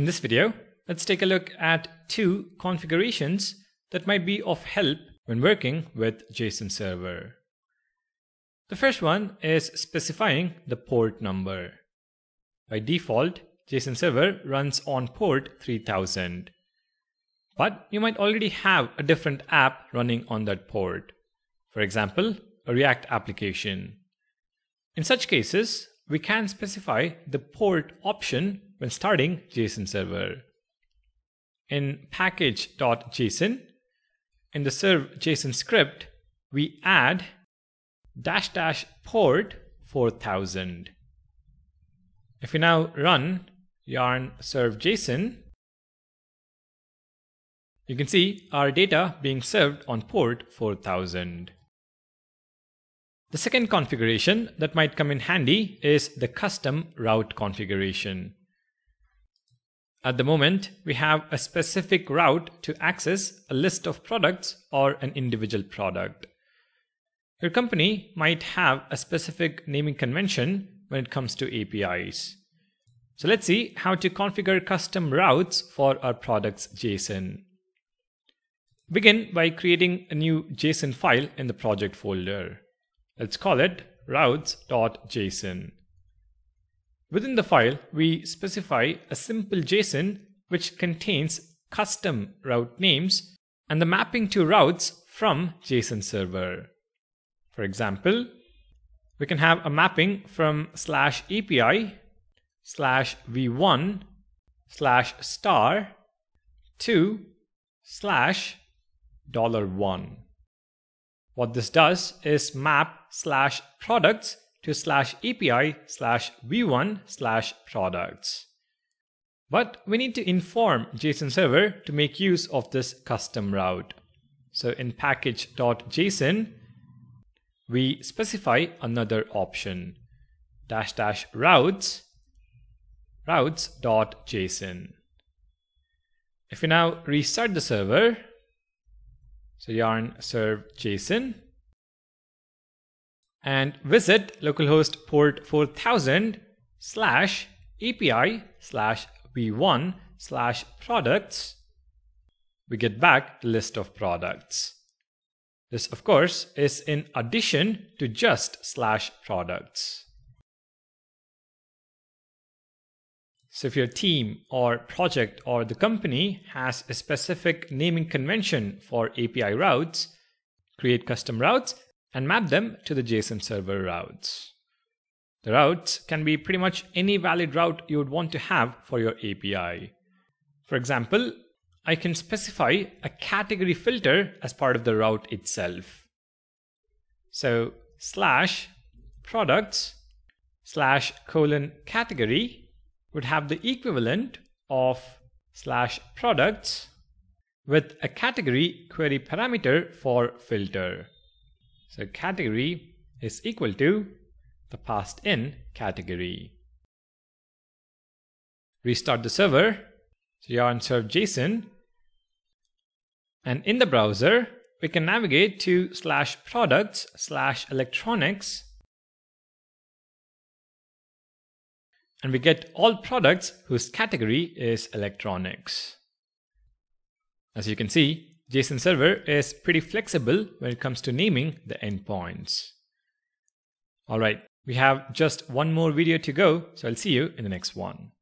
In this video, let's take a look at two configurations that might be of help when working with JSON Server. The first one is specifying the port number. By default, JSON Server runs on port 3000. But you might already have a different app running on that port. For example, a React application. In such cases, we can specify the port option when starting JSON Server. In package.json, in the serve JSON script, we add dash dash port 4000. If we now run yarn serve JSON, you can see our data being served on port 4000. The second configuration that might come in handy is the custom route configuration. At the moment, we have a specific route to access a list of products or an individual product. Your company might have a specific naming convention when it comes to APIs. So let's see how to configure custom routes for our products JSON. Begin by creating a new JSON file in the project folder. Let's call it routes.json. Within the file, we specify a simple JSON which contains custom route names and the mapping to routes from JSON server. For example, we can have a mapping from slash API slash v1 slash star to slash dollar one. What this does is map slash products to slash API slash v1 slash products. But we need to inform JSON server to make use of this custom route. So in package.json, we specify another option, dash dash routes, routes.json. If we now restart the server, so yarn serve JSON and visit localhost port 4000 slash API slash v1 slash products, we get back the list of products. This, of course, is in addition to just slash products. So if your team or project or the company has a specific naming convention for API routes, create custom routes and map them to the JSON server routes. The routes can be pretty much any valid route you would want to have for your API. For example, I can specify a category filter as part of the route itself. So slash products slash colon category would have the equivalent of slash products with a category query parameter for filter. So category is equal to the passed in category. Restart the server. So yarn serve JSON. And in the browser, we can navigate to slash products slash electronics and we get all products whose category is electronics. As you can see, JSON Server is pretty flexible when it comes to naming the endpoints. Alright, we have just one more video to go, so I'll see you in the next one.